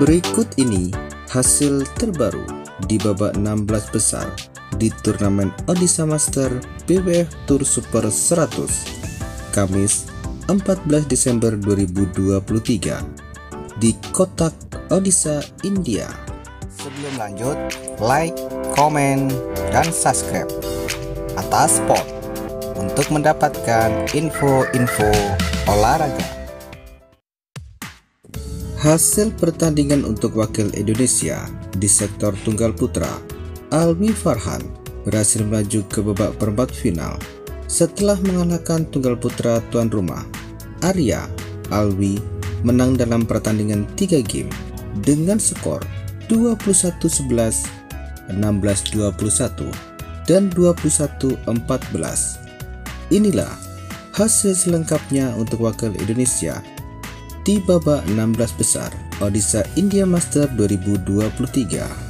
Berikut ini hasil terbaru di babak 16 besar di turnamen Odisha Master BWF Tour Super 100 Kamis 14 Desember 2023 di kotak Odisha, India. Sebelum lanjut, like, komen, dan subscribe atas spot untuk mendapatkan info-info olahraga. Hasil pertandingan untuk wakil Indonesia di sektor tunggal putra, Alwi Farhan berhasil maju ke babak perempat final setelah mengalahkan tunggal putra tuan rumah. Arya Alwi menang dalam pertandingan 3 game dengan skor 21-11, 16-21, dan 21-14. Inilah hasil selengkapnya untuk wakil Indonesia di babak 16 besar Odisha India Master 2023.